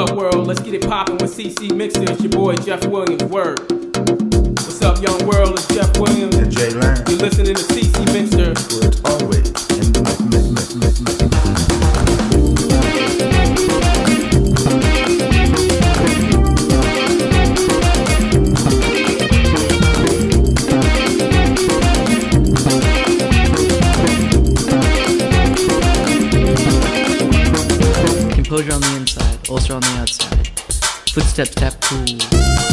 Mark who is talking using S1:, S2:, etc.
S1: What's up, world? Let's get it poppin' with CC Mixer. It's your boy Jeff Williams. Word. What's up, young world? It's Jeff Williams.
S2: And Jay Land,
S1: You're listening to CC Mixer.
S3: Composure on the inside, ulcer on the outside. Footsteps tap cool.